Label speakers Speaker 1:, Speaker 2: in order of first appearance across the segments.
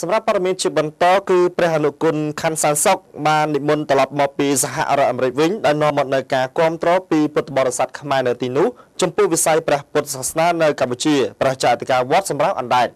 Speaker 1: សម្រាប់ព័ត៌មានជាបន្តគឺព្រះអនុគុណខាន់សានសុកបាននិមន្តត្រឡប់មកពីសហរដ្ឋអាមេរិកវិញដែលនាំមកនូវការគាំទ្រពីពុទ្ធបរិស័ទខ្មែរនៅទីនោះចំពោះវិស័យព្រះពុទ្ធសាសនានៅកម្ពុជាប្រជាអធិការវត្តសម្រាប់អណ្ដែត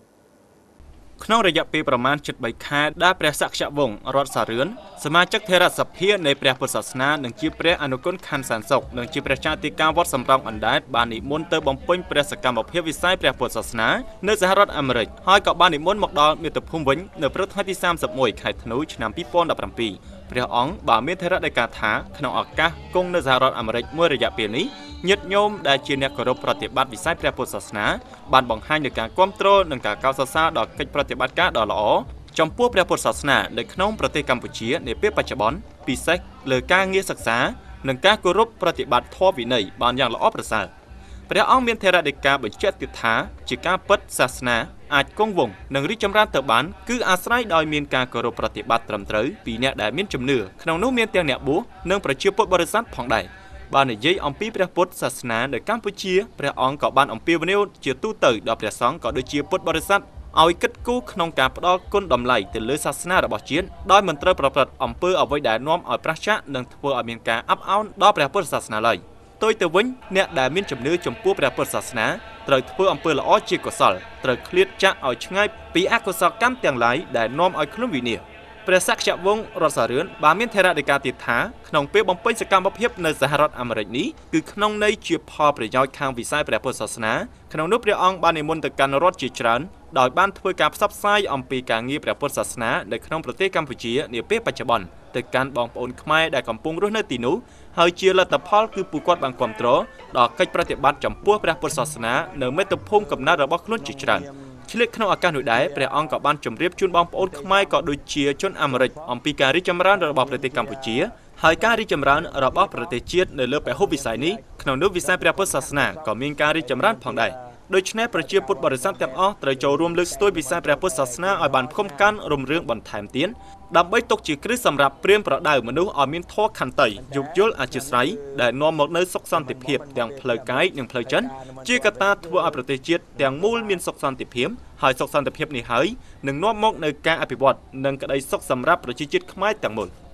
Speaker 2: ក្នុងរយៈពេលប្រមាណ73ខែដែលព្រះសក្យវង្សរដ្ឋសារឿនសមាជិកធរសភានៃព្រះពុទ្ធសាសនានិងជាព្រះអនុគុណខណ្ឌសានសុកនិងជាព្រះចាតិកាវត្តសំរងអណ្ដែតបាននិមន្តទៅបំពេញព្រះសកម្មភាពវិស័យព្រះពុទ្ធសាសនានៅសហរដ្ឋអាមេរិកហើយក៏បាននិមន្តមកដល់មាតុភូមិវិញនៅព្រឹកថ្ងៃទី31ខែធ្នូឆ្នាំ2017 ព្រះអង្គបានមានថេរដីកាថាក្នុងឱកាសគង់នៅសហរដ្ឋអាមេរិកមួយរយៈពេលនេះញាតិញោមដែលជាអ្នកគោរពប្រតិបត្តិវិស័យព្រះពុទ្ធសាសនាបានបង្ហាញនូវការគ្រប់គ្រងនិងការកោតសរសើរដល់កិច្ចប្រតិបត្តិការដ៏ល្អចំពោះព្រះពុទ្ធសាសនានៅក្នុងប្រទេសកម្ពុជានាពេលបច្ចុប្បន្នពិសេសលើការងារសិក្សានិងការគោរពប្រតិបត្តិធម៌វិន័យបានយ៉ាងល្អប្រសើរព្រះអង្គមានថេរដីកាបញ្ជាក់ទៀតថាជាការពិតសាសនា អាចគង់វង្សនិងរីកចម្រើនទៅបានគឺអាស្រ័យដោយមានការគោរពប្រតិបត្តិត្រឹមត្រូវពីអ្នកដែលមានជំនឿក្នុងនោះមានទាំងអ្នកបួសនិងប្រជាពុទ្ធបរិស័ទផងដែរបាននិយាយអំពីព្រះពុទ្ធសាសនានៅកម្ពុជាព្រះអង្គក៏បានអំពាវនាវជាទូទៅដល់ព្រះសង្ឃក៏ដូចជាពុទ្ធបរិស័ទឲ្យគិតគូរក្នុងការផ្ដល់គុណតម្លៃទៅលើសាសនារបស់ជាតិដោយមិនត្រូវប្រព្រឹត្តអំពើអ្វីដែលនាំឲ្យប្រឆាចនិងធ្វើឲ្យមានការអាប់អោនដល់ព្រះពុទ្ធសាសនាឡើយផ្ទុយទៅវិញអ្នកដែលមានជំនឿចំពោះព្រះពុទ្ធសាសនា ត្រូវធ្វើអំពើល្អជាកុសលត្រូវឃ្លាតចាក់ឲ្យឆ្ងាយពីអកុសលកម្មទាំងឡាយដែលនាំឲ្យខ្លួនវិនាសព្រះសក្យវង្សរដ្ឋសារឿនបានមានថេរដីកាទៀតថាក្នុងពេលបំពេញសកម្មភាពនៅសហរដ្ឋអាមេរិកនេះគឺក្នុងន័យជាផលប្រយោជន៍ខាងវិស័យព្រះពុទ្ធសាសនាក្នុងនោះព្រះអង្គបាននិមន្តទៅកាន់រដ្ឋជាច្រើនដោយបានធ្វើការផ្សព្វផ្សាយអំពីការងារព្រះពុទ្ធសាសនានៅក្នុងប្រទេសកម្ពុជានាពេលបច្ចុប្បន្ន ទៅកាន់បងប្អូនខ្មែរដែលកំពុងរស់នៅទីនោះហើយជាលទ្ធផលគឺពួកគាត់បានគ្រប់គ្រងដល់កិច្ចប្រតិបត្តិចំពោះព្រះពុទ្ធសាសនានៅមាតុភូមិកំណើតរបស់ខ្លួនជាច្រើនឆ្លៀតក្នុងឱកាសនោះដែរព្រះអង្គក៏បានជម្រាបជូនបងប្អូនខ្មែរក៏ដូចជាជនអាមេរិកអំពីការរីកចម្រើនរបស់ប្រទេសកម្ពុជាហើយការរីកចម្រើនរបស់ប្រទេសជាតិនៅលើពហុវិស័យនេះក្នុងនោះវិស័យព្រះពុទ្ធសាសនាក៏មានការរីកចម្រើនផងដែរ ដូច្នេះប្រជាពុទ្ធបរិស័ទទាំងអស់ត្រូវចូលរួមលើកស្ទួយវិស័យព្រះពុទ្ធសាសនាឲ្យបានផ្គុំកាន់រុងរឿងបន្ថែមទៀតដើម្បីទុកជាគ្រឹះសម្រាប់ព្រាមប្រដៅមនុស្សឲ្យមានធម៌ខន្តីយោគយល់អធិស្ឋ័យដែលនាំមកនូវសុខសន្តិភាពទាំងផ្លូវកាយនិងផ្លូវចិត្តជាកត្តាធ្វើឲ្យប្រទេសជាតិទាំងមូលមានសុខសន្តិភាពហើយសុខសន្តិភាពនេះហើយនឹងនាំមកនូវការអភិវឌ្ឍនិងក្តីសុខសម្រាប់ប្រជាជាតិខ្មែរទាំងមូល។